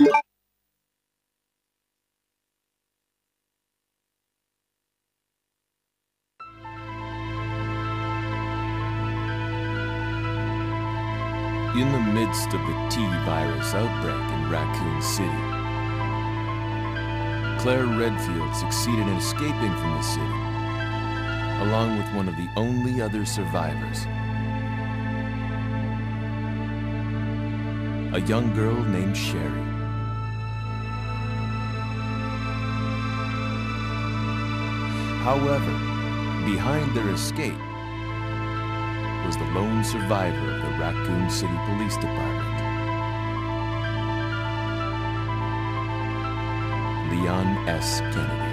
In the midst of the T-virus outbreak in Raccoon City, Claire Redfield succeeded in escaping from the city, along with one of the only other survivors. A young girl named Sherry. However, behind their escape was the lone survivor of the Raccoon City Police Department. Leon S. Kennedy.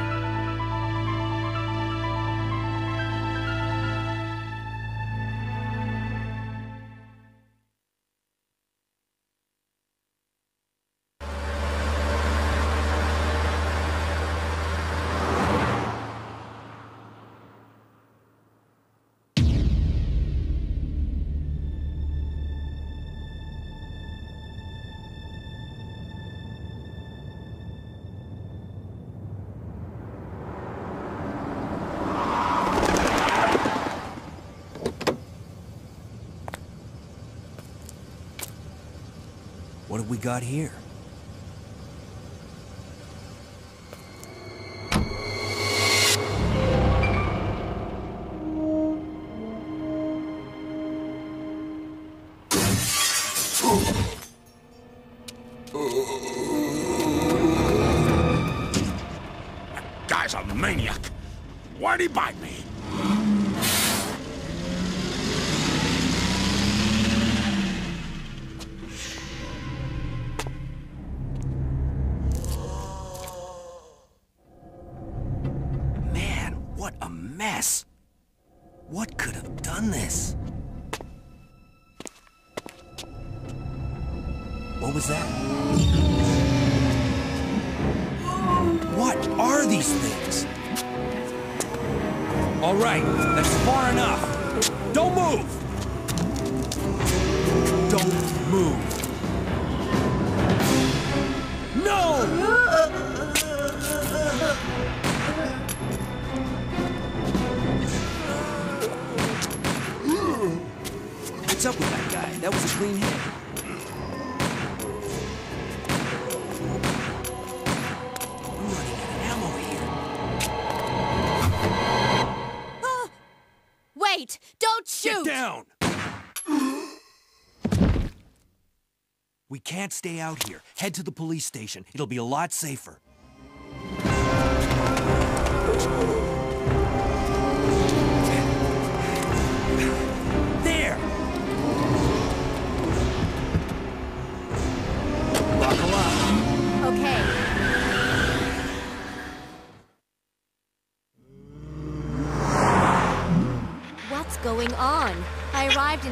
We got here? Guy's a maniac. Why'd he bite me? What was that? What are these things? All right, that's far enough. Don't move! Don't move. No! What's up with that guy? That was a clean hit. Don't shoot! Get down! We can't stay out here. Head to the police station. It'll be a lot safer.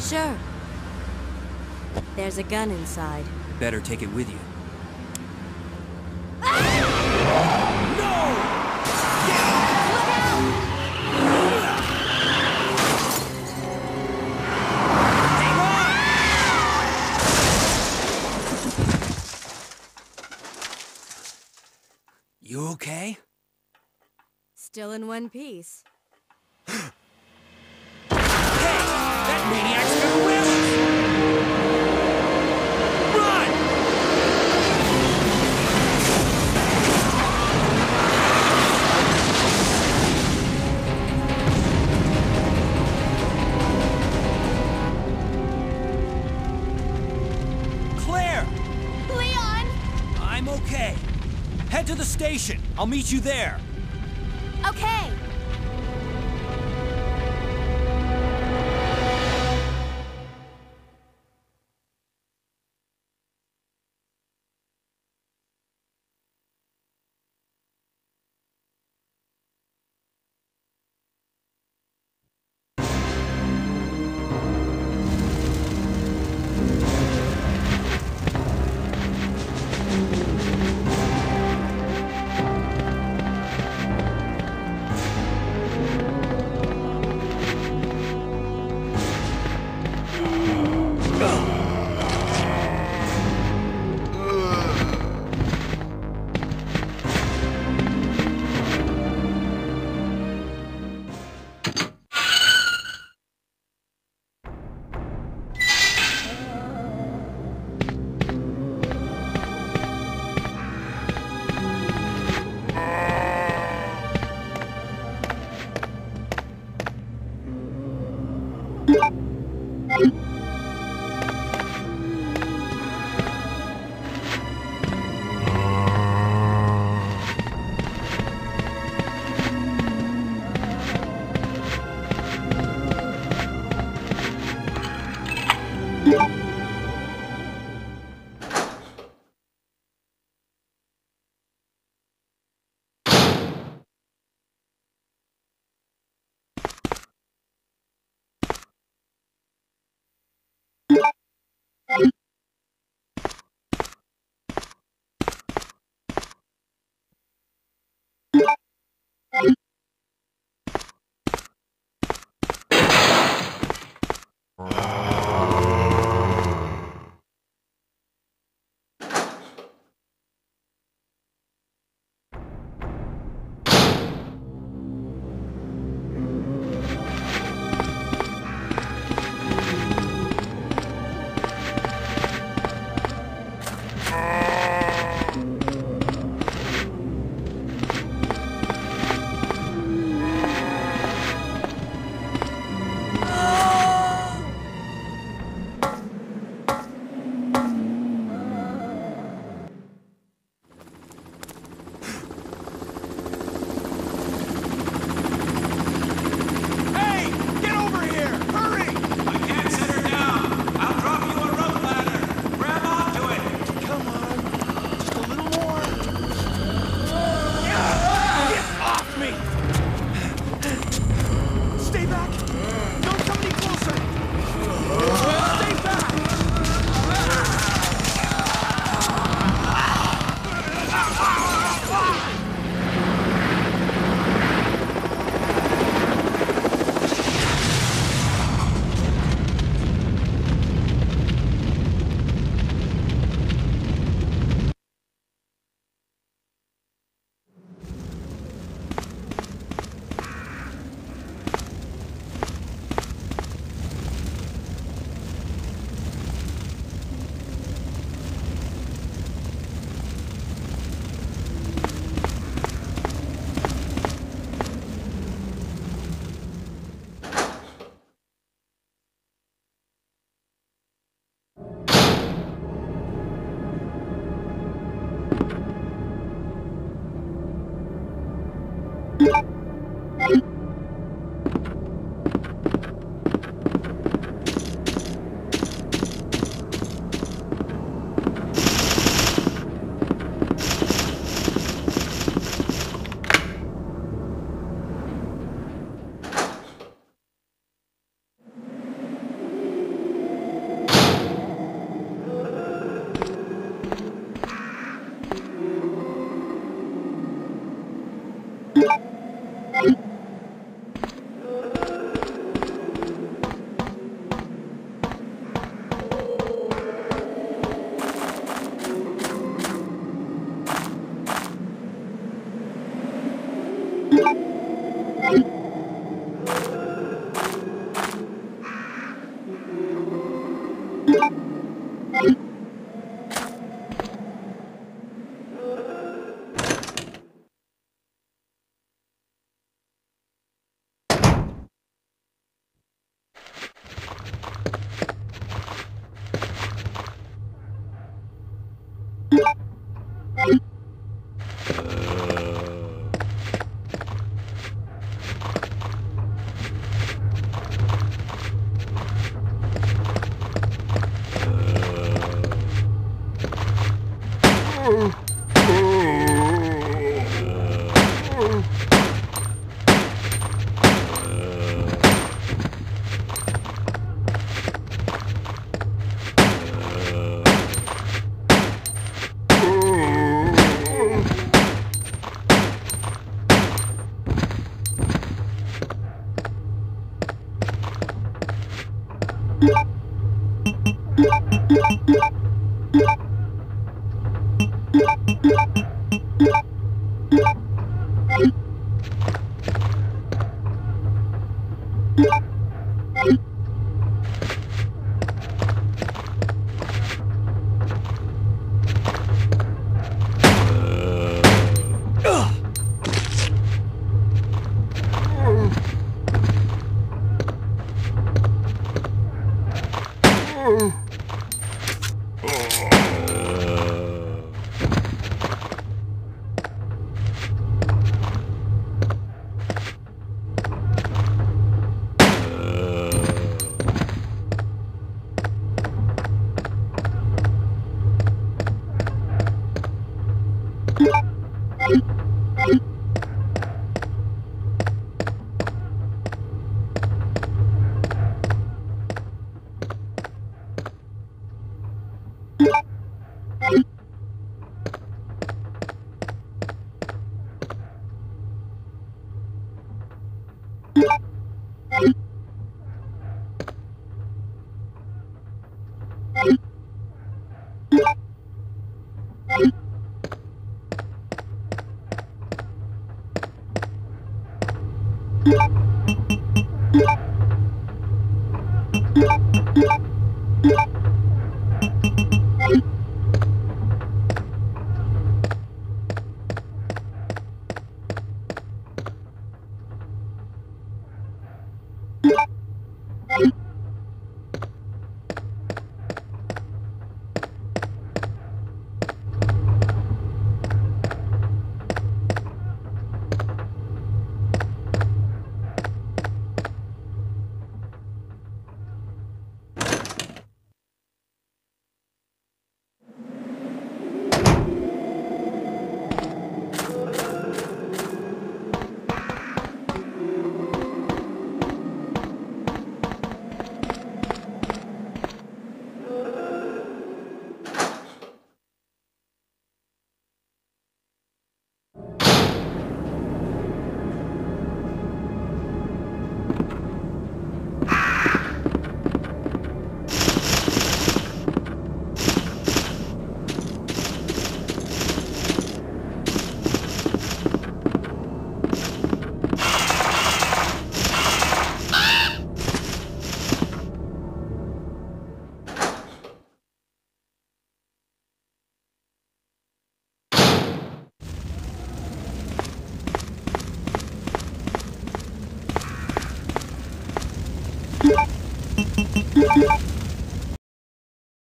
Sure. There's a gun inside. Better take it with you. You okay? Still in one piece. Hey! That maniac's I'll meet you there. you